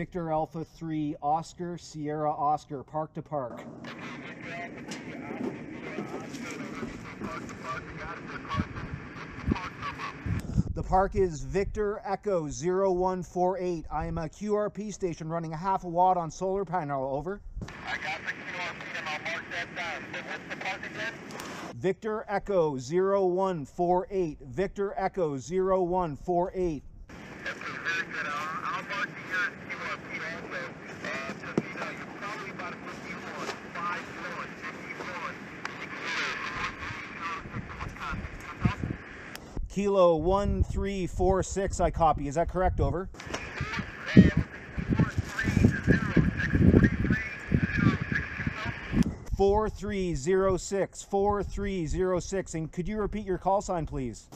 Victor Alpha 3, Oscar, Sierra Oscar, park to park. The park is Victor Echo 0148. I am a QRP station running a half a watt on solar panel. Over. I got the QRP and I'll mark that down. What's the park again? Victor Echo 0148. Victor Echo 0148. Okay, very good. I'll, mark QRP also. Uh, so you know, you're probably about 51, 5 1, 51, 60, Kilo 1346, I copy. Is that correct? Over. 4306, 4306. And could you repeat your call sign, please?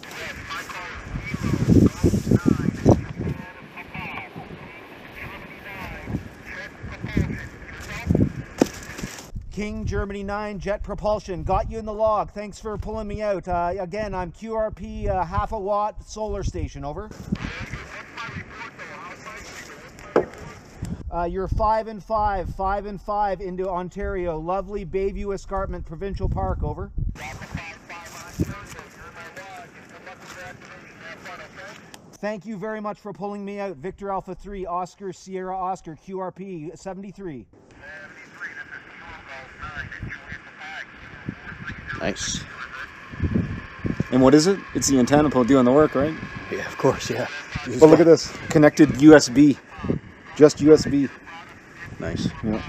King Germany 9 Jet Propulsion. Got you in the log. Thanks for pulling me out. Uh, again, I'm QRP uh, half a watt solar station. Over. Uh, you're five and five, five and five into Ontario. Lovely Bayview Escarpment Provincial Park. Over. Thank you very much for pulling me out. Victor Alpha 3, Oscar Sierra Oscar, QRP 73. Nice. And what is it? It's the antenna pole doing the work, right? Yeah, of course, yeah. But look at this. Connected USB. Just USB. Nice. Yeah.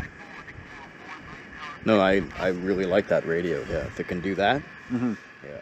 No, I, I really like that radio. Yeah, if it can do that. mm -hmm. Yeah.